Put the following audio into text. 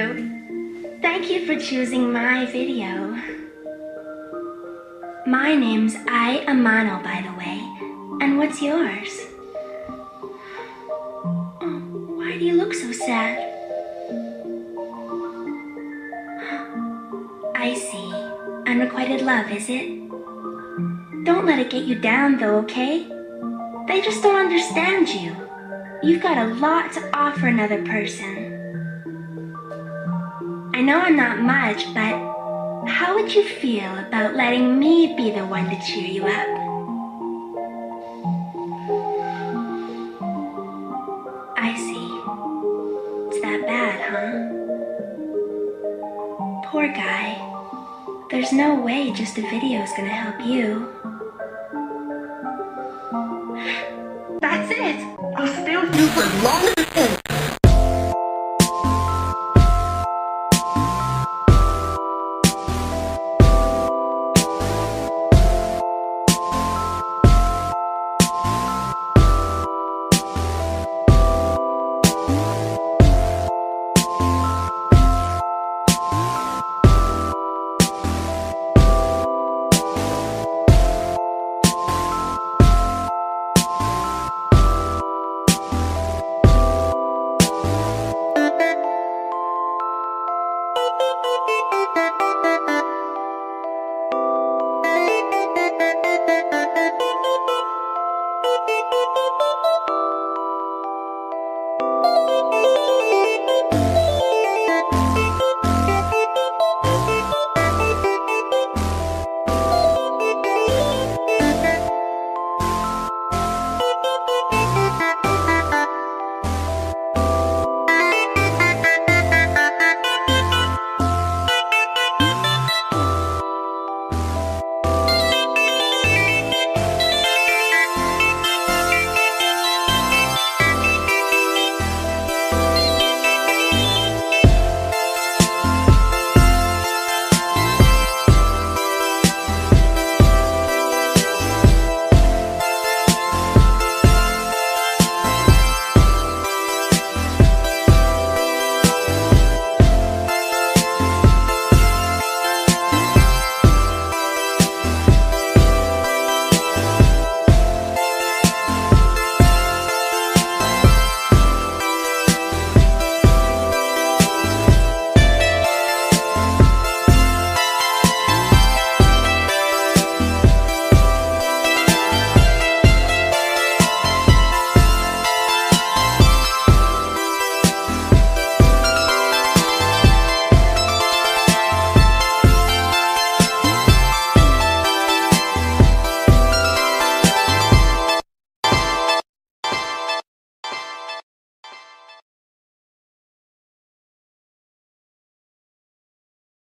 Thank you for choosing my video. My name's I Amano, by the way. And what's yours? Oh, why do you look so sad? I see. Unrequited love, is it? Don't let it get you down, though, okay? They just don't understand you. You've got a lot to offer another person. I know I'm not much, but how would you feel about letting me be the one to cheer you up? I see. It's that bad, huh? Poor guy. There's no way just a video is gonna help you. That's it. I'll steal you for long